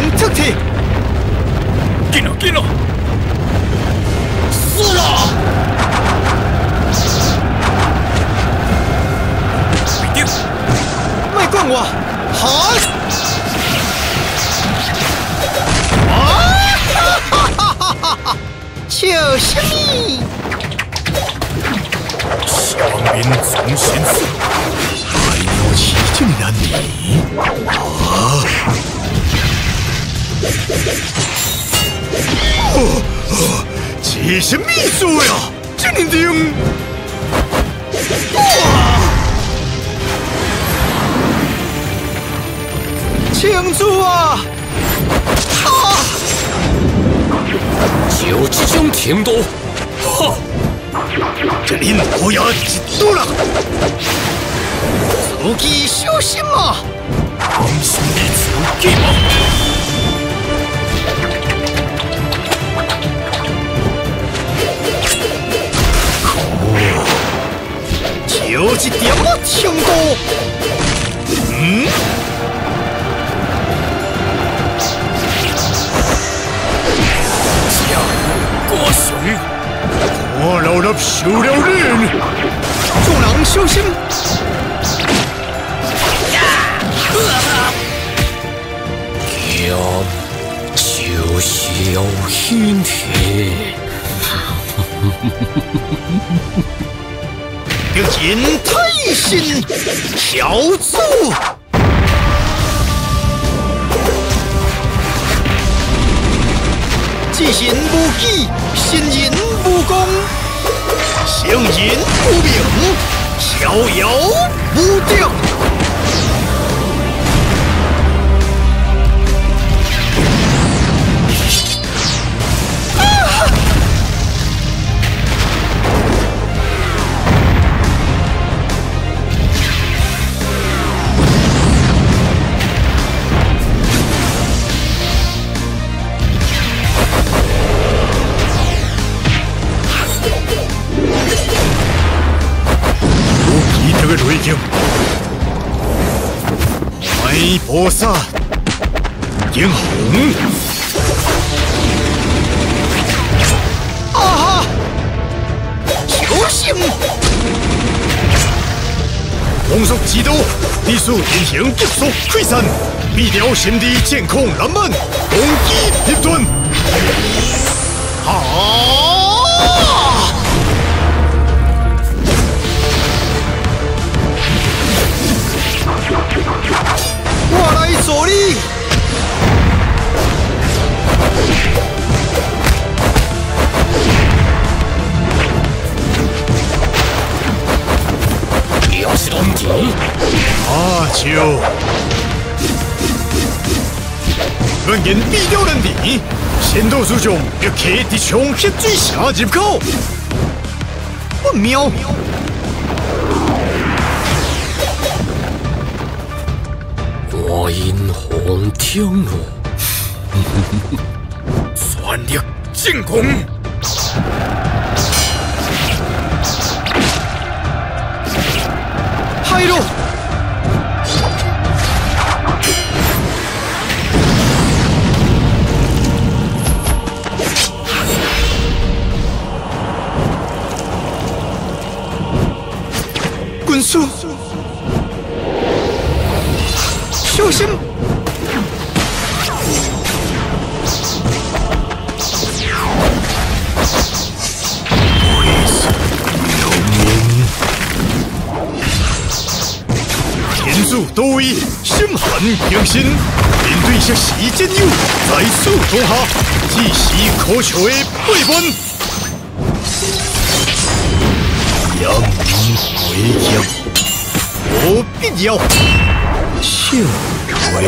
名特体，紧了紧了，死了！快点！卖管我，好！啊！哈哈哈哈哈！笑什么？强民从心死，还有其竟然你啊！哦哦，这是秘书呀，真定！哇！庆祝啊！啊！就这种程度，哈！这林不要几多了，自己小心嘛！放心的自己嘛！点么程度，嗯？叫郭雄。我老衲受了，众人小心！要就是要身要引太心小卒，即行无忌，行人无功。行淫无名，逍遥无定。梅菩萨，英红，啊哈，小心！风速极度，地速进行急速溃散，必掉心地监控难满，攻击一顿，好。阿秋，我言必掉人地，仙道书中要刻的枪血最下入口，不妙。我因红天路，全力进攻。滚速！小心！天主都为心寒平心，面对这西剑友在速同下，只是可笑的背叛。回家，我必要。笑威，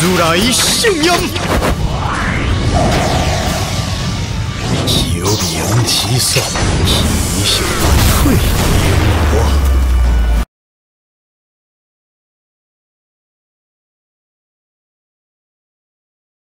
如来圣音，求名其上，其手退。